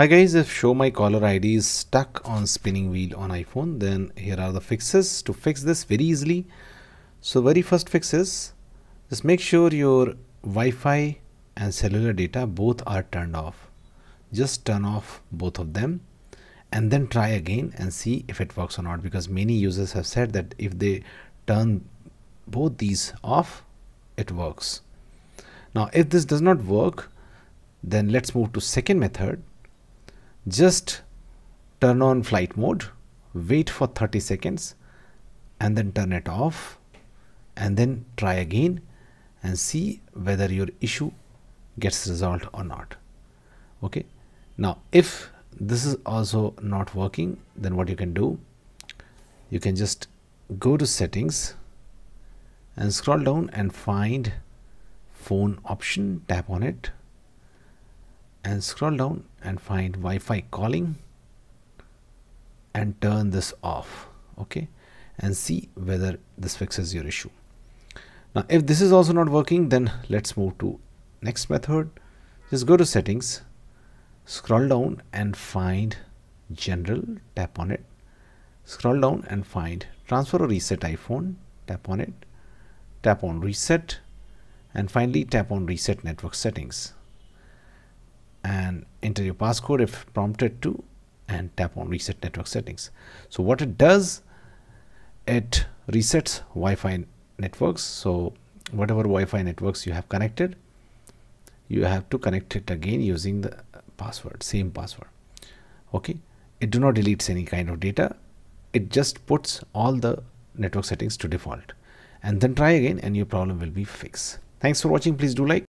Hi guys, if show my caller ID is stuck on spinning wheel on iPhone, then here are the fixes to fix this very easily. So very first fix is just make sure your Wi-Fi and cellular data both are turned off. Just turn off both of them and then try again and see if it works or not because many users have said that if they turn both these off, it works. Now if this does not work, then let's move to second method just turn on flight mode wait for 30 seconds and then turn it off and then try again and see whether your issue gets resolved or not. Okay? Now if this is also not working then what you can do you can just go to settings and scroll down and find phone option tap on it and scroll down and find Wi-Fi calling and turn this off okay and see whether this fixes your issue. Now if this is also not working then let's move to next method. Just go to settings scroll down and find general tap on it. Scroll down and find transfer or reset iphone tap on it. Tap on reset and finally tap on reset network settings and enter your passcode if prompted to and tap on reset network settings. So what it does it resets Wi-Fi networks. So whatever Wi-Fi networks you have connected you have to connect it again using the password same password. Okay? It do not deletes any kind of data. It just puts all the network settings to default. And then try again and your problem will be fixed. Thanks for watching. Please do like